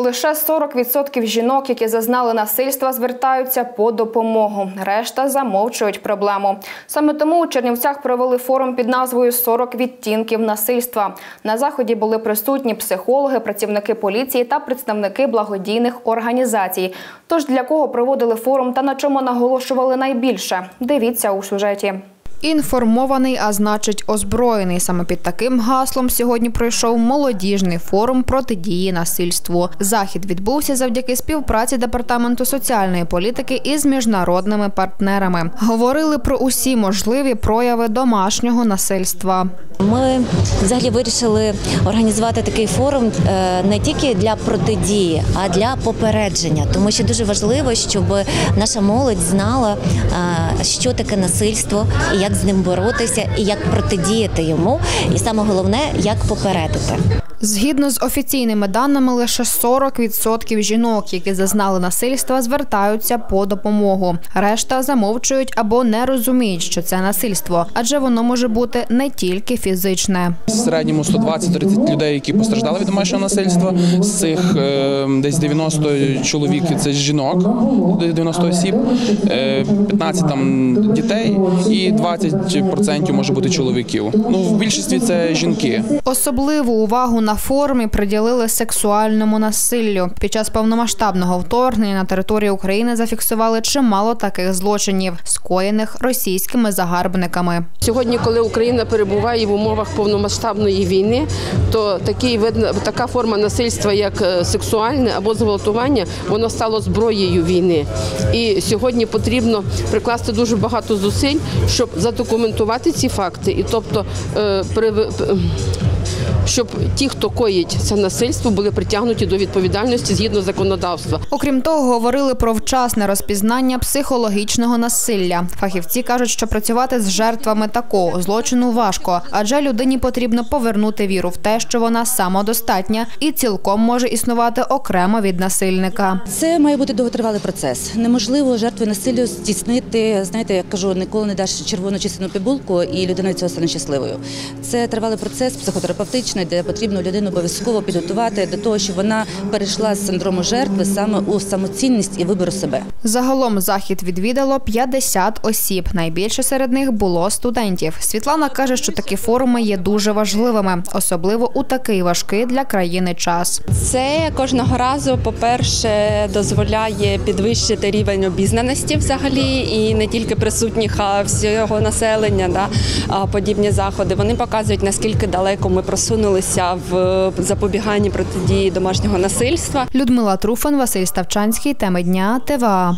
Лише 40% жінок, які зазнали насильства, звертаються по допомогу. Решта замовчують проблему. Саме тому у Чернівцях провели форум під назвою «40 відтінків насильства. На заході були присутні психологи, працівники поліції та представники благодійних організацій. Тож для кого проводили форум та на чому наголошували найбільше? Дивіться у сюжеті. Інформований, а значить озброєний. Саме під таким гаслом сьогодні пройшов молодіжний форум протидії насильству. Захід відбувся завдяки співпраці департаменту соціальної політики із міжнародними партнерами. Говорили про усі можливі прояви домашнього насильства. Ми взагалі вирішили організувати такий форум е, не тільки для протидії, а для попередження, тому що дуже важливо, щоб наша молодь знала, е, що таке насильство і як з ним боротися, і як протидіяти йому, і саме головне, як попередити. Згідно з офіційними даними, лише 40% жінок, які зазнали насильства, звертаються по допомогу. Решта замовчують або не розуміють, що це насильство, адже воно може бути не тільки фізичне. В середньому 120-30 людей, які постраждали від домашнього насильства. З цих е, десь 90 чоловік це жінок, 90 осіб, е, 15 там дітей і 20% може бути чоловіків. Ну в більшості це жінки. Особливу увагу на форумі приділили сексуальному насиллю. Під час повномасштабного вторгнення на територію України зафіксували чимало таких злочинів, скоєних російськими загарбниками. Сьогодні, коли Україна перебуває в умовах повномасштабної війни, то такий вид така форма насильства, як е, сексуальне або зґвалтування, воно стало зброєю війни. І сьогодні потрібно прикласти дуже багато зусиль, щоб задокументувати ці факти, і тобто е, при- щоб ті, хто коїть це насильство, були притягнуті до відповідальності згідно законодавства. Окрім того, говорили про вчасне розпізнання психологічного насилля. Фахівці кажуть, що працювати з жертвами такого злочину важко, адже людині потрібно повернути віру в те, що вона самодостатня і цілком може існувати окремо від насильника. Це має бути довготривалий процес. Неможливо жертви насиллю здійснити. Знаєте, як кажу, ніколи не даш червону чистину пігулку, і людина від цього стане щасливою. Це тривалий процес психотерапевтичний, де потрібно людину обов'язково підготувати до того, щоб вона перейшла з синдрому жертви саме у самоцінність і вибору себе. Загалом захід відвідало 50 осіб. Найбільше серед них було студентів. Світлана каже, що такі форуми є дуже важливими, особливо у такий важкий для країни час. Це кожного разу, по-перше, дозволяє підвищити рівень обізнаності взагалі і не тільки присутніх, а всього населення. Да, подібні заходи. Вони показують наскільки далеко ми просунулися в запобіганні протидії домашнього насильства. Людмила Труфан, Василь Ставчанський. Теми дня ТВА.